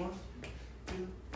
One, two.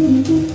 Thank